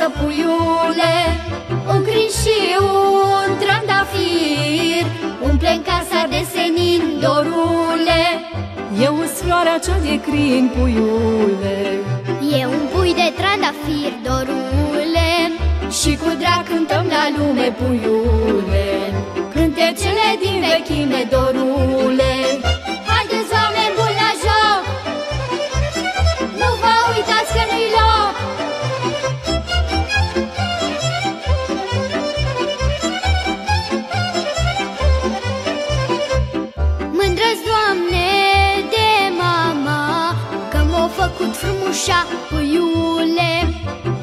acasă, puiule Un crin și un trandafir Umple în casa de senin, dorule. Eu sunt floarea cea de crin, puiule. E un pui de trandafir, dorule. Și cu drag cântăm la lume, puiule. Cântecele din vechime, dorule făcut frumușa, puiule.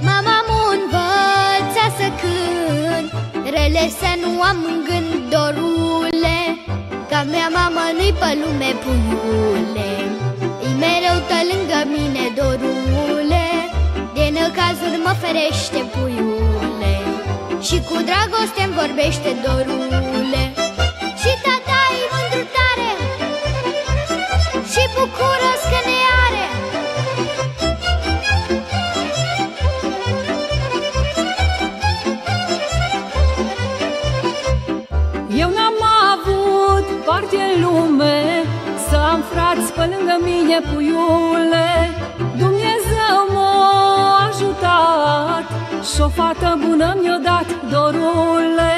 Mama m-a învățat să cânt Rele să nu am în gând, dorule. Ca mea mamă nu-i pe lume, puiule. E mereu tă lângă mine, dorule. De năcazuri mă ferește, puiule. Și cu dragoste-mi vorbește, dorule am frați pe lângă mine, puiule. Dumnezeu m-a ajutat Și o fată bună mi-a dat, dorule.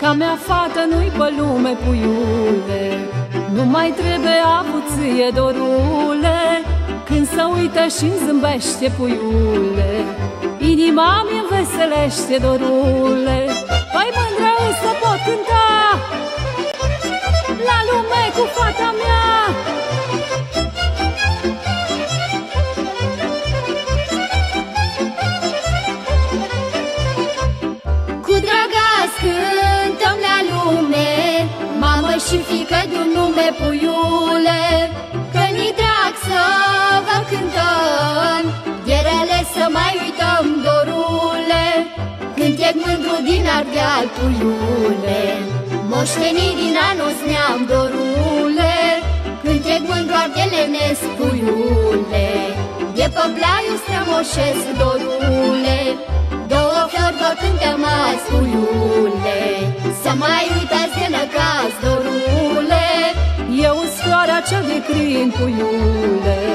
Ca mea fată nu-i pe lume, puiule Nu mai trebuie avuție, dorule. Când se uită și-mi zâmbește, puiule Inima mi înveselește, dorule. Păi mândră să pot cânta de un nume, puiule Că ni drag să vă cântăm. Ierele să mai uităm, dorule Cântec mândru din Ardeal, puiule. Moștenii din anul neam, dorule Cântec mândru ardelenesc, puiule. De pe blaiul strămoșesc, dorule Două flori vă cântăm azi, puiule. Să mai prin puiule